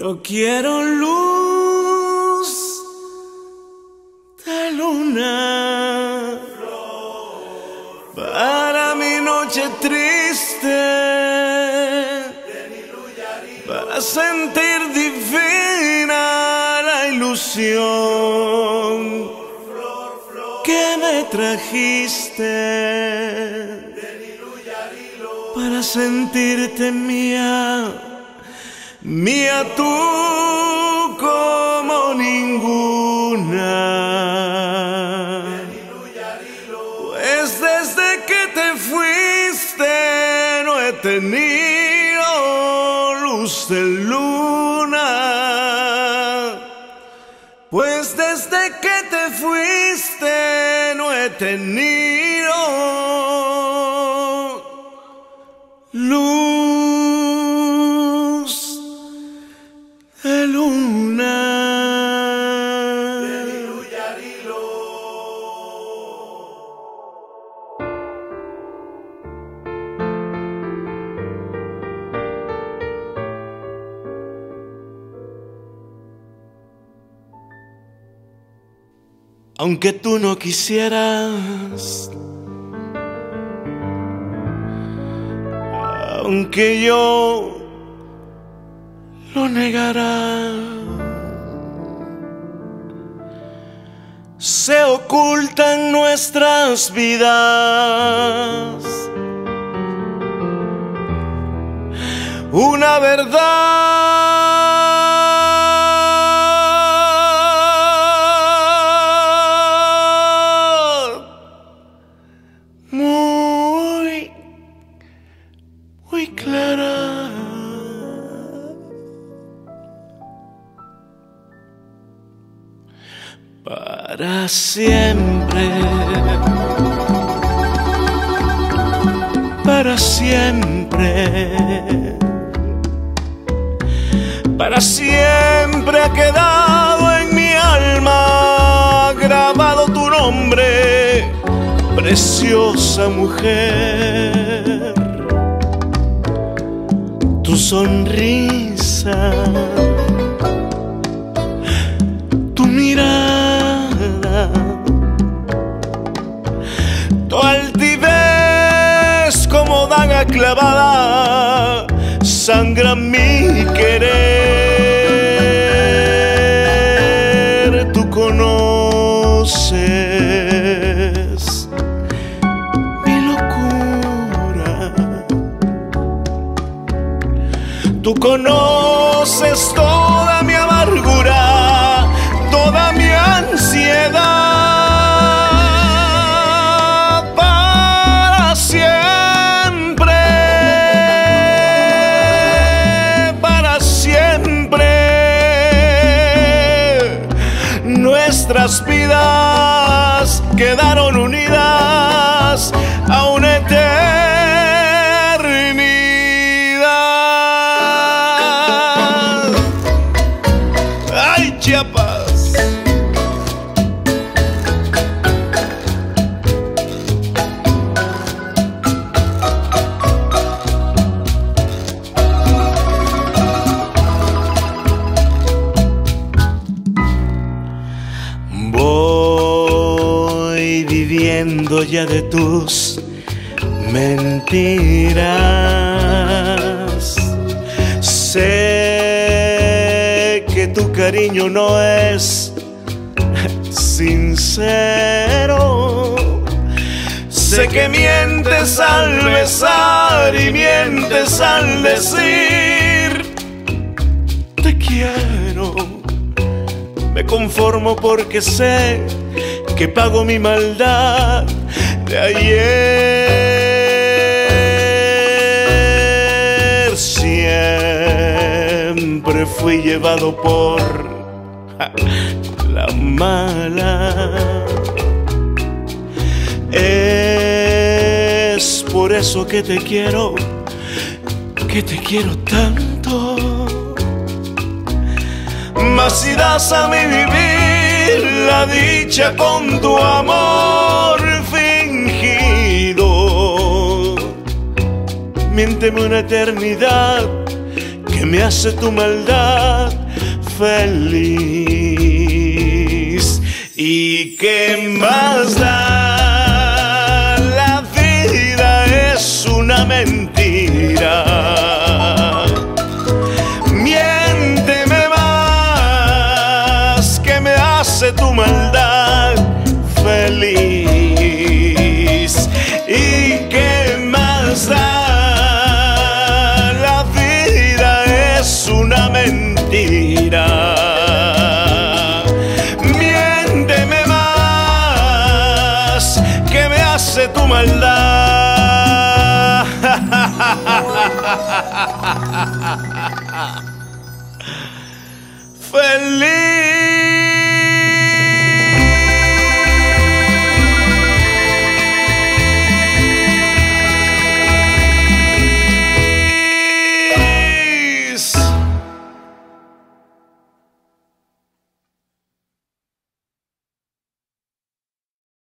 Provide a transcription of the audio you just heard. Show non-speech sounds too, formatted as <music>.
Yo quiero luz de luna sentir divina la ilusión que me trajiste, para sentirte mía mía tú como ninguna. Pues desde que te fuiste no he tenido de luna. Pues desde que te fuiste no he tenido Aunque tú no quisieras, aunque yo lo negara, se ocultan nuestras vidas. Una verdad Para siempre. Para siempre. Para siempre ha quedado en mi alma grabado tu nombre, preciosa mujer. Tu sonrisa, clavada sangra mi querer. Tú conoces mi locura. Tú conoces Nuestras vidas quedaron unidas a una eternidad. ¡Ay, Chiapas! De tus mentiras. Sé que tu cariño no es sincero. Sé que mientes al besar y mientes al decir te quiero. Me conformo porque sé que pago mi maldad de ayer. Siempre fui llevado por la mala. Es por eso que te quiero, que te quiero tanto. Mas si das a mi la dicha con tu amor fingido, miénteme una eternidad que me hace tu maldad feliz. ¿Y qué más da? Hace tu maldad feliz. ¿Y qué más da? La vida es una mentira. Miénteme más que me hace tu maldad. <laughs> Feliz.